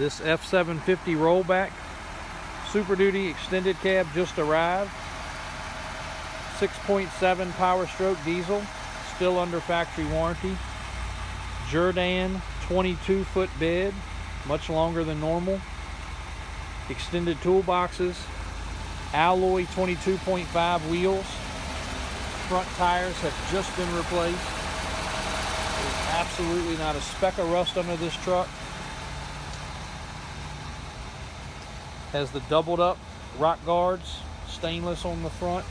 This F750 rollback Super Duty extended cab just arrived. 6.7 power stroke diesel, still under factory warranty. Jerr-Dan 22 foot bed, much longer than normal. Extended toolboxes, alloy 22.5 wheels. Front tires have just been replaced. There's absolutely not a speck of rust under this truck. Has the doubled up rock guards, stainless on the front.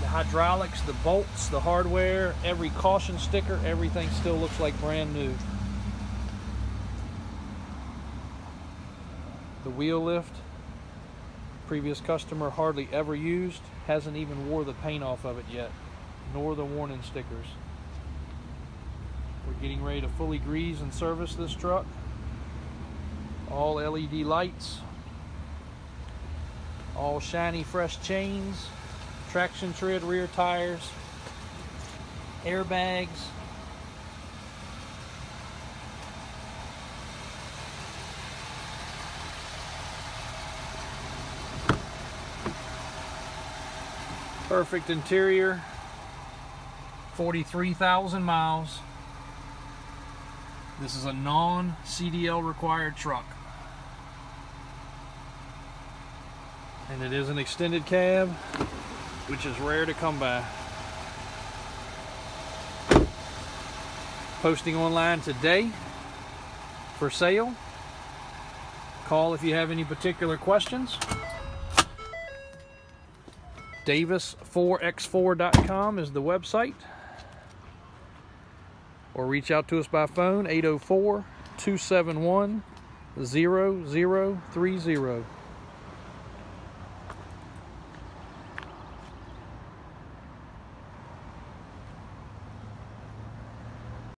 The hydraulics, the bolts, the hardware, every caution sticker, everything still looks like brand new. The wheel lift, previous customer hardly ever used, hasn't even wore the paint off of it yet, nor the warning stickers. We're getting ready to fully grease and service this truck all LED lights, all shiny fresh chains, traction tread rear tires, airbags, perfect interior, 43,000 miles. This is a non-CDL required truck. And it is an extended cab, which is rare to come by. Posting online today for sale. Call if you have any particular questions. Davis4x4.com is the website. Or reach out to us by phone 804 271 0030.